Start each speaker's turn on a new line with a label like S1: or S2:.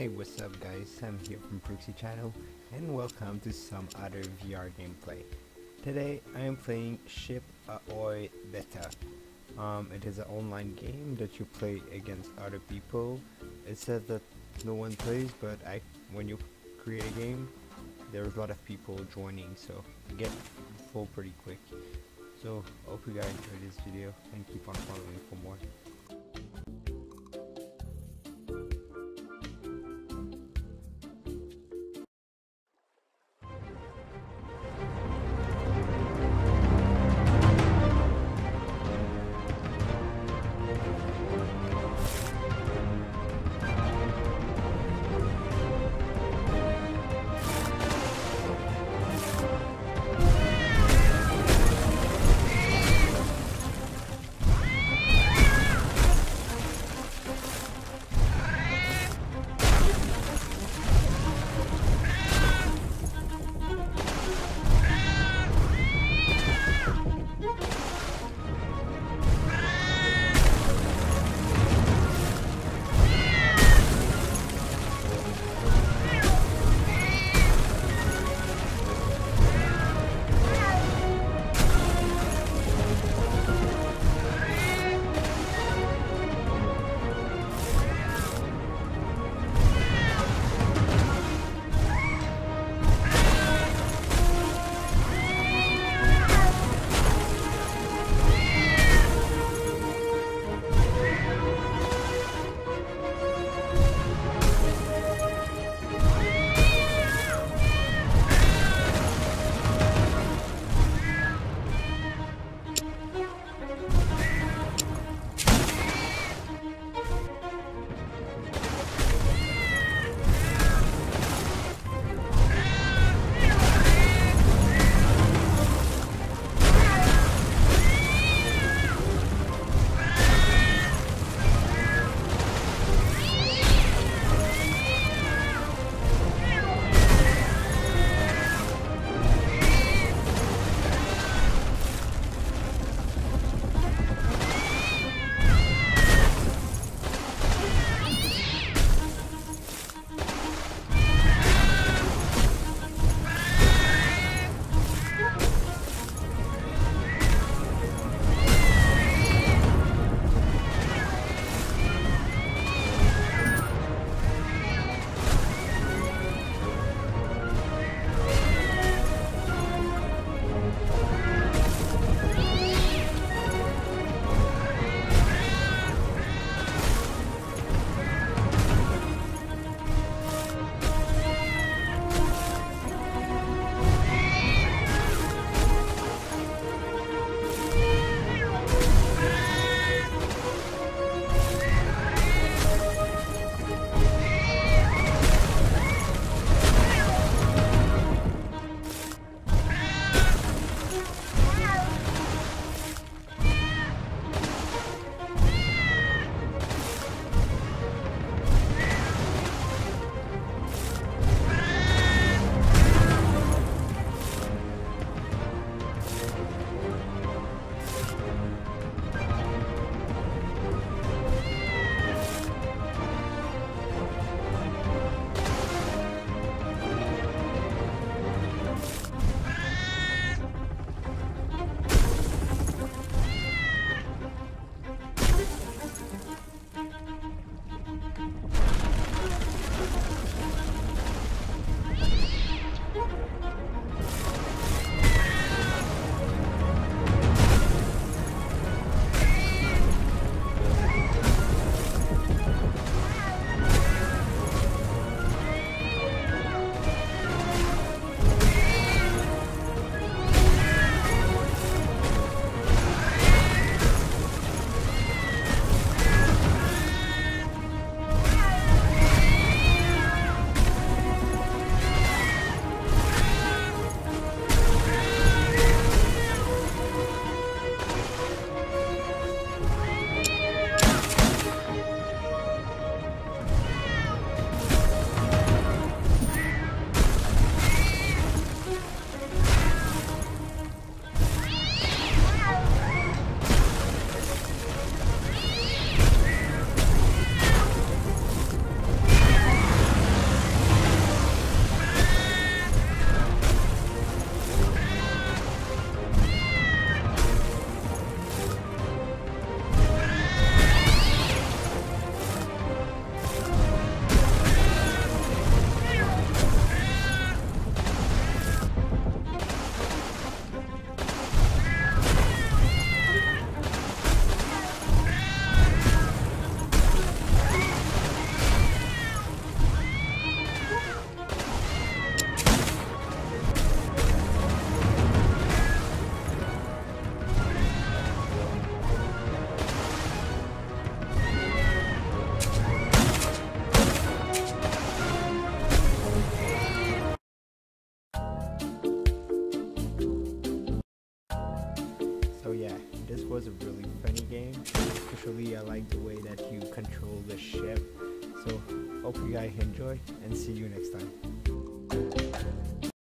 S1: Hey what's up guys, Sam here from Prixie channel and welcome to some other VR gameplay. Today I am playing Ship Ahoy Beta. Um, it is an online game that you play against other people. It says that no one plays but I, when you create a game there's a lot of people joining so get full pretty quick. So hope you guys enjoyed this video and keep on following for more. you this was a really funny game. Especially I like the way that you control the ship. So hope you guys enjoy and see you next time.